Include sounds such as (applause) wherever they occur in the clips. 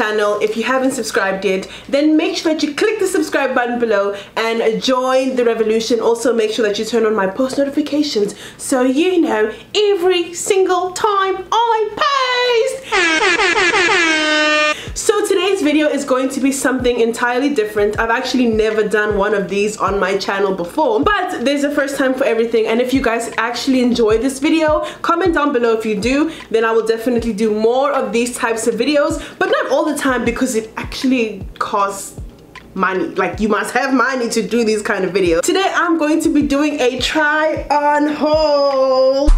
channel. If you haven't subscribed yet then make sure that you click the subscribe button below and join the revolution. Also make sure that you turn on my post notifications so you know every single time I post today's video is going to be something entirely different. I've actually never done one of these on my channel before but there's a first time for everything. And if you guys actually enjoy this video comment down below if you do. Then I will definitely do more of these types of videos but not all the time because it actually costs money. Like you must have money to do these kind of videos. Today i'm going to be doing a try on haul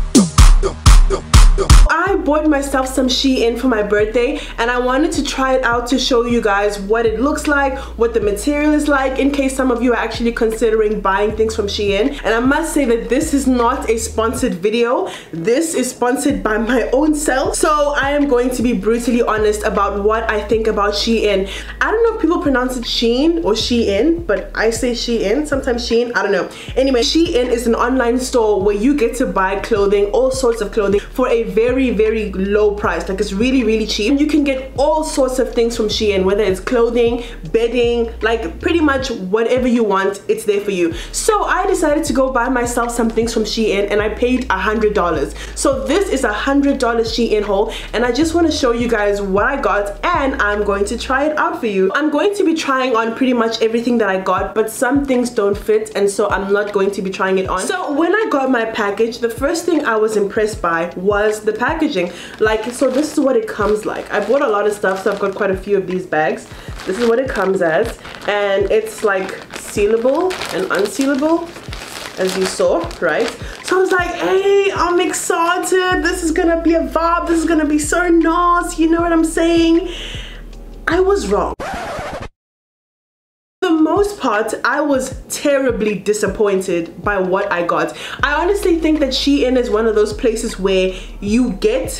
I bought myself some Shein for my birthday and I wanted to try it out to show you guys what it looks like, what the material is like in case some of you are actually considering buying things from Shein. And I must say that this is not a sponsored video. This is sponsored by my own self. So I am going to be brutally honest about what I think about Shein. I don't know if people pronounce it Shein or Shein, but I say Shein, sometimes Shein, I don't know. Anyway, Shein is an online store where you get to buy clothing, all sorts of clothing for a very very low price. Like it's really really cheap. You can get all sorts of things from Shein whether it's clothing bedding like pretty much whatever you want it's there for you. So I decided to go buy myself some things from Shein and I paid a hundred dollars. So this is a hundred dollar Shein haul and I just want to show you guys what I got and I'm going to try it out for you. I'm going to be trying on pretty much everything that I got but some things don't fit and so I'm not going to be trying it on. So when I got my package the first thing I was impressed by was the packaging. Like so this is what it comes like. I bought a lot of stuff so I've got quite a few of these bags. This is what it comes as and it's like sealable and unsealable as you saw right? So I was like hey I'm excited. This is gonna be a vibe. This is gonna be so nice. You know what I'm saying? I was wrong part, I was terribly disappointed by what I got. I honestly think that Shein is one of those places where you get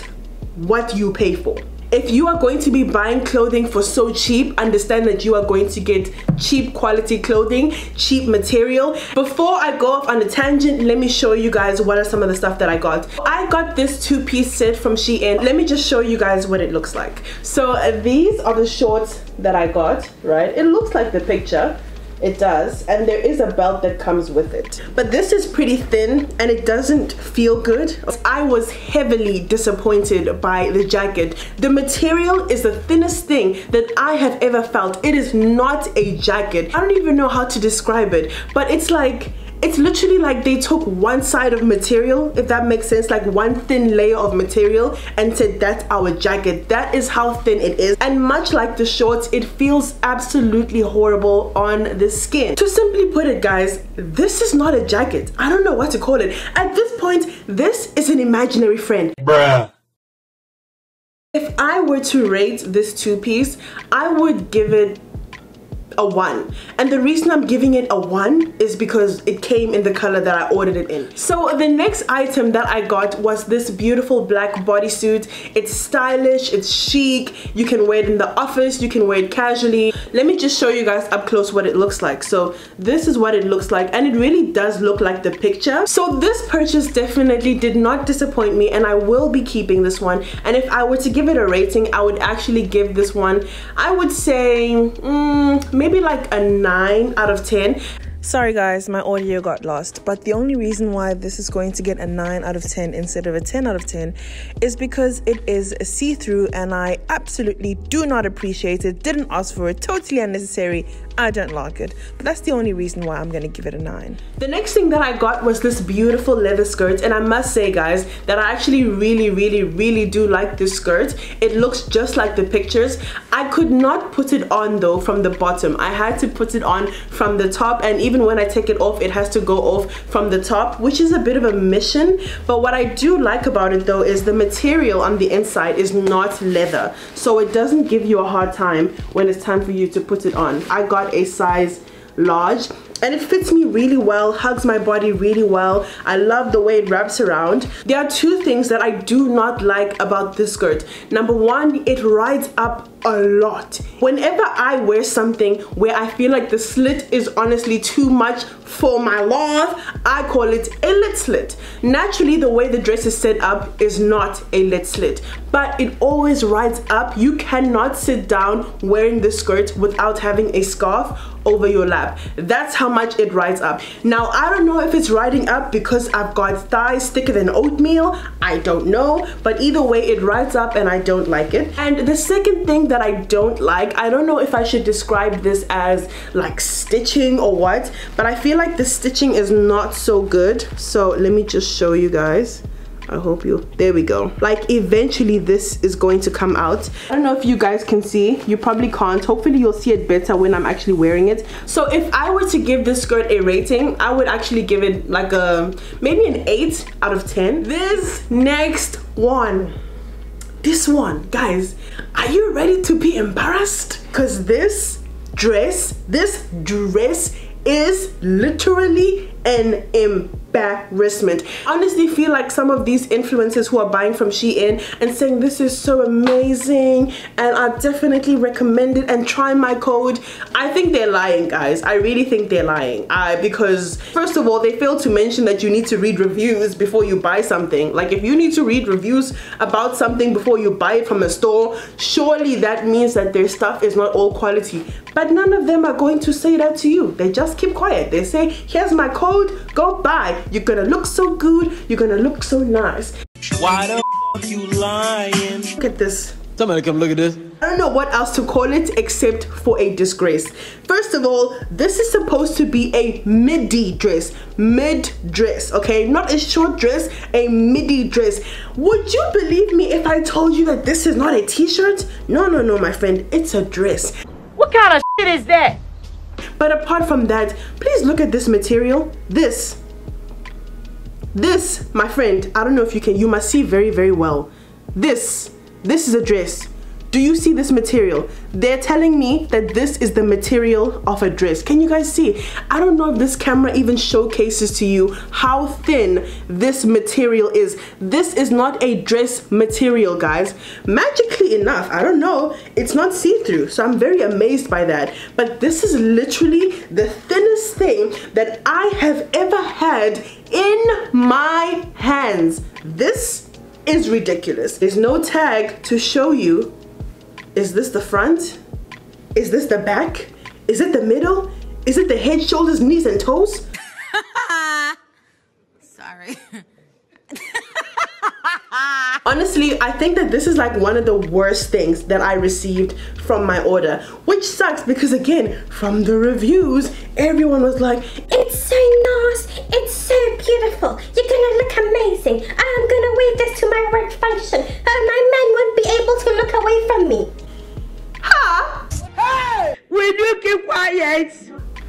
what you pay for. If you are going to be buying clothing for so cheap understand that you are going to get cheap quality clothing cheap material. Before i go off on a tangent let me show you guys what are some of the stuff that i got. I got this two-piece set from shein. Let me just show you guys what it looks like. So uh, these are the shorts that i got right? It looks like the picture it does and there is a belt that comes with it. But this is pretty thin and it doesn't feel good. I was heavily disappointed by the jacket. The material is the thinnest thing that I have ever felt. It is not a jacket. I don't even know how to describe it but it's like it's literally like they took one side of material if that makes sense like one thin layer of material and said that's our jacket. That is how thin it is. And much like the shorts it feels absolutely horrible on the skin. To simply put it guys this is not a jacket. I don't know what to call it. At this point this is an imaginary friend. Bruh. If I were to rate this two-piece, I would give it a one. And the reason I'm giving it a one is because it came in the color that I ordered it in. So the next item that I got was this beautiful black bodysuit. It's stylish it's chic. You can wear it in the office you can wear it casually. Let me just show you guys up close what it looks like. So this is what it looks like and it really does look like the picture. So this purchase definitely did not disappoint me and I will be keeping this one. And if I were to give it a rating I would actually give this one I would say mm, maybe like a 9 out of 10 Sorry guys, my audio got lost, but the only reason why this is going to get a 9 out of 10 instead of a 10 out of 10 is because it is a see-through and I absolutely do not appreciate it, didn't ask for it, totally unnecessary, I don't like it. But that's the only reason why I'm gonna give it a 9. The next thing that I got was this beautiful leather skirt and I must say guys that I actually really really really do like this skirt. It looks just like the pictures. Could not put it on though from the bottom. I had to put it on from the top and even when I take it off it has to go off from the top which is a bit of a mission but what I do like about it though is the material on the inside is not leather so it doesn't give you a hard time when it's time for you to put it on. I got a size large and it fits me really well, hugs my body really well. I love the way it wraps around. There are two things that I do not like about this skirt. Number one, it rides up a lot. Whenever I wear something where I feel like the slit is honestly too much for my love, I call it a lit slit. Naturally, the way the dress is set up is not a lit slit, but it always rides up. You cannot sit down wearing this skirt without having a scarf over your lap. That's how much it rides up. Now, I don't know if it's riding up because I've got thighs thicker than oatmeal. I don't know, but either way, it rides up and I don't like it. And the second thing that I don't like, I don't know if I should describe this as like stitching or what, but I feel like the stitching is not so good. So let me just show you guys. I hope you, there we go. Like eventually this is going to come out. I don't know if you guys can see, you probably can't. Hopefully you'll see it better when I'm actually wearing it. So if I were to give this skirt a rating, I would actually give it like a, maybe an eight out of 10. This next one, this one, guys, are you ready to be embarrassed? Cause this dress, this dress is literally an embarrassment. I honestly feel like some of these influencers who are buying from Shein and saying this is so amazing and I definitely recommend it and try my code. I think they're lying guys. I really think they're lying uh, because first of all they fail to mention that you need to read reviews before you buy something. Like if you need to read reviews about something before you buy it from a store surely that means that their stuff is not all quality but none of them are going to say that to you. They just keep quiet. They say here's my code, go buy. You're gonna look so good, you're gonna look so nice. Why the f you lying? Look at this. Somebody come look at this. I don't know what else to call it except for a disgrace. First of all, this is supposed to be a midi dress. Mid dress, okay? Not a short dress, a midi dress. Would you believe me if I told you that this is not a t-shirt? No, no, no, my friend. It's a dress. What kind of shit is that? But apart from that, please look at this material. This. This, my friend, I don't know if you can, you must see very, very well. This, this is a dress. Do you see this material? They're telling me that this is the material of a dress. Can you guys see? I don't know if this camera even showcases to you how thin this material is. This is not a dress material, guys. Magically enough, I don't know, it's not see-through. So I'm very amazed by that. But this is literally the thinnest thing that I have ever had in my hands. This is ridiculous. There's no tag to show you is this the front? Is this the back? Is it the middle? Is it the head, shoulders, knees, and toes? (laughs) Sorry. (laughs) Honestly, I think that this is like one of the worst things that I received from my order, which sucks because again, from the reviews, everyone was like, it's so nice, it's so beautiful, you're gonna look amazing, I'm gonna wear this to my work function, and my man won't be able to look away from me. Ha! Hey! Will you keep quiet?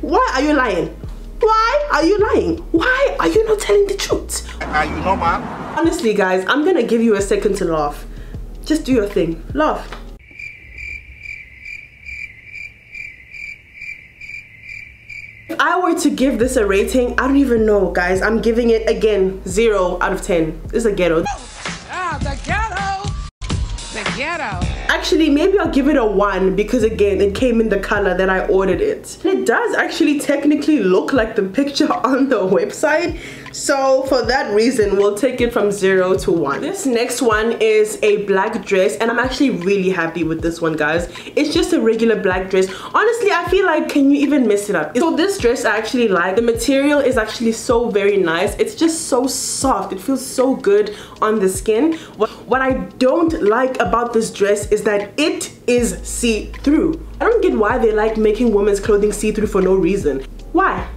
Why are you lying? Why are you lying? Why are you not telling the truth? Are you normal? Honestly, guys, I'm gonna give you a second to laugh. Just do your thing. Laugh. If I were to give this a rating, I don't even know, guys. I'm giving it, again, 0 out of 10. This is a ghetto. Ah, the ghetto! The ghetto. Actually, maybe I'll give it a 1 because, again, it came in the color that I ordered it. It does actually technically look like the picture (laughs) on the website. So for that reason, we'll take it from zero to one. This next one is a black dress and I'm actually really happy with this one, guys. It's just a regular black dress. Honestly, I feel like, can you even mess it up? So this dress I actually like. The material is actually so very nice. It's just so soft. It feels so good on the skin. What, what I don't like about this dress is that it is see-through. I don't get why they like making women's clothing see-through for no reason. Why?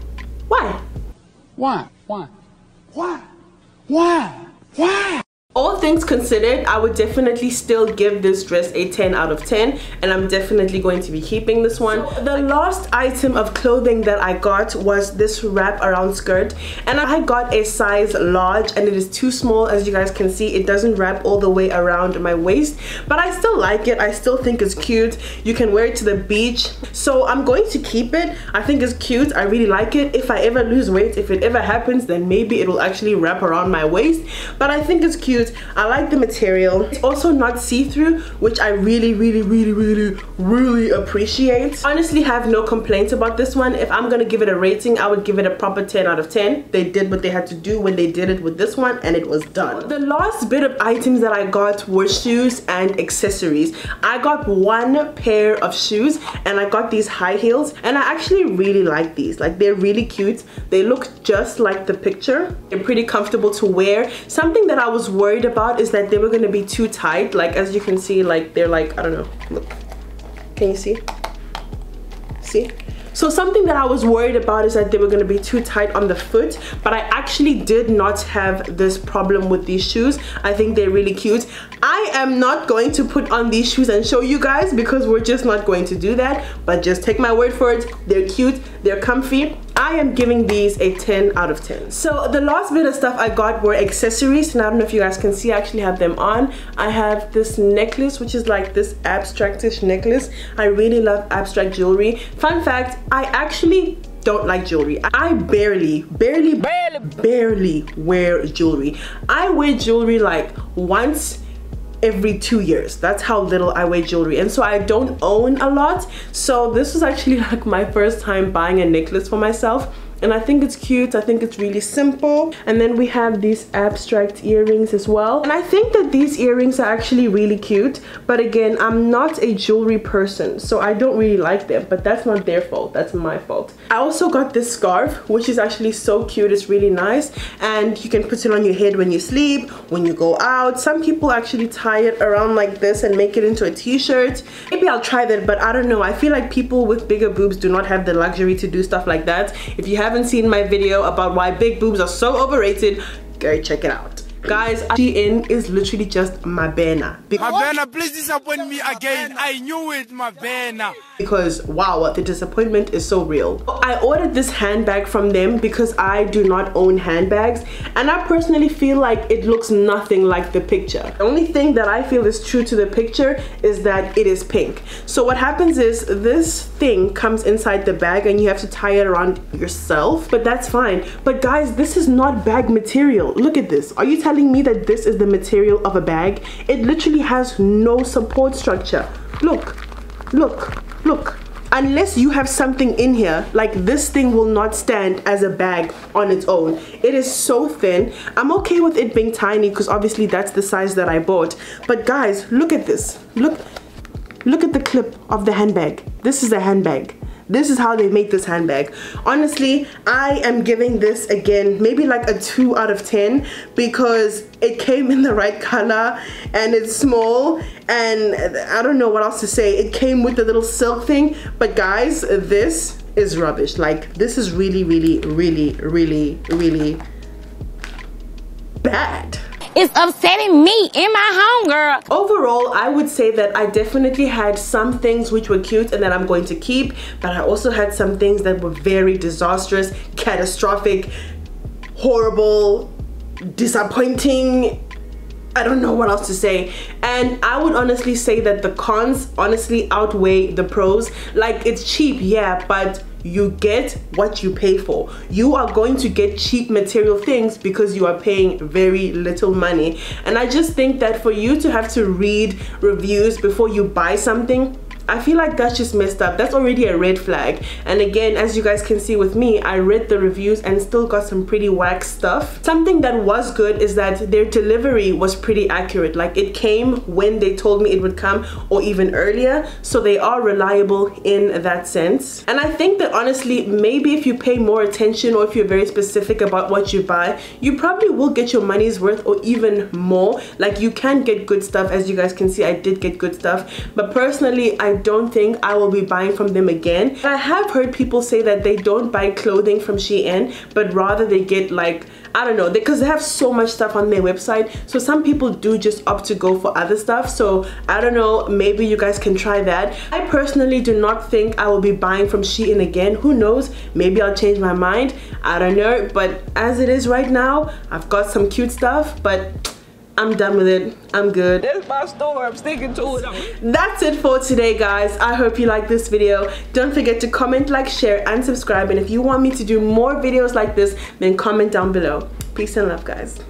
Why? Why? Why? Why? Why? Why? All things considered i would definitely still give this dress a 10 out of 10 and i'm definitely going to be keeping this one. So the last item of clothing that i got was this wrap around skirt and i got a size large and it is too small. As you guys can see it doesn't wrap all the way around my waist but i still like it. I still think it's cute. You can wear it to the beach. So i'm going to keep it. I think it's cute. I really like it. If i ever lose weight if it ever happens then maybe it will actually wrap around my waist but i think it's cute I like the material. It's also not see-through, which I really, really, really, really, really appreciate. Honestly, have no complaints about this one. If I'm gonna give it a rating, I would give it a proper 10 out of 10. They did what they had to do when they did it with this one and it was done. The last bit of items that I got were shoes and accessories. I got one pair of shoes and I got these high heels and I actually really like these. Like they're really cute. They look just like the picture. They're pretty comfortable to wear. Something that I was worried worried about is that they were gonna be too tight like as you can see like they're like I don't know look can you see see so something that I was worried about is that they were going to be too tight on the foot, but I actually did not have this problem with these shoes. I think they're really cute. I am not going to put on these shoes and show you guys because we're just not going to do that, but just take my word for it. They're cute, they're comfy, I am giving these a 10 out of 10. So the last bit of stuff I got were accessories and I don't know if you guys can see I actually have them on. I have this necklace which is like this abstractish necklace. I really love abstract jewelry. Fun fact, I actually don't like jewelry. I barely, barely, barely, barely wear jewelry. I wear jewelry like once every two years. That's how little I wear jewelry. And so I don't own a lot. So this was actually like my first time buying a necklace for myself and I think it's cute I think it's really simple. And then we have these abstract earrings as well. And I think that these earrings are actually really cute but again I'm not a jewelry person so I don't really like them but that's not their fault that's my fault. I also got this scarf which is actually so cute it's really nice and you can put it on your head when you sleep when you go out. Some people actually tie it around like this and make it into a t-shirt. Maybe I'll try that but I don't know. I feel like people with bigger boobs do not have the luxury to do stuff like that. If you have haven't seen my video about why big boobs are so overrated, go check it out. Guys, Shein is literally just my banner. My banner, please disappoint me again. I knew it, my banner. Because wow, the disappointment is so real. I ordered this handbag from them because I do not own handbags and I personally feel like it looks nothing like the picture. The only thing that I feel is true to the picture is that it is pink. So what happens is this thing comes inside the bag and you have to tie it around yourself, but that's fine. But guys, this is not bag material. Look at this. Are you telling me that this is the material of a bag? It literally has no support structure. Look, look, look. Unless you have something in here, like this thing will not stand as a bag on its own. It is so thin. I'm okay with it being tiny because obviously that's the size that I bought. But guys, look at this. Look, look at the clip of the handbag. This is a handbag this is how they make this handbag. Honestly i am giving this again maybe like a 2 out of 10 because it came in the right color and it's small and i don't know what else to say. It came with the little silk thing but guys this is rubbish. Like this is really really really really really bad it's upsetting me in my home, girl. Overall, I would say that I definitely had some things which were cute and that I'm going to keep, but I also had some things that were very disastrous, catastrophic, horrible, disappointing, I don't know what else to say. And I would honestly say that the cons honestly outweigh the pros. Like it's cheap, yeah, but you get what you pay for. You are going to get cheap material things because you are paying very little money. And I just think that for you to have to read reviews before you buy something, I feel like that's just messed up. That's already a red flag. And again, as you guys can see with me, I read the reviews and still got some pretty whack stuff. Something that was good is that their delivery was pretty accurate. Like it came when they told me it would come or even earlier. So they are reliable in that sense. And I think that honestly, maybe if you pay more attention or if you're very specific about what you buy, you probably will get your money's worth or even more. Like you can get good stuff. As you guys can see, I did get good stuff. But personally, I don't think I will be buying from them again. I have heard people say that they don't buy clothing from Shein, but rather they get like I don't know because they have so much stuff on their website. So some people do just opt to go for other stuff. So I don't know maybe you guys can try that. I personally do not think I will be buying from Shein again. Who knows? Maybe I'll change my mind. I don't know. But as it is right now I've got some cute stuff but I'm done with it. I'm good. That's my store. I'm sticking to it. That's it for today, guys. I hope you like this video. Don't forget to comment, like, share, and subscribe. And if you want me to do more videos like this, then comment down below. Peace and love, guys.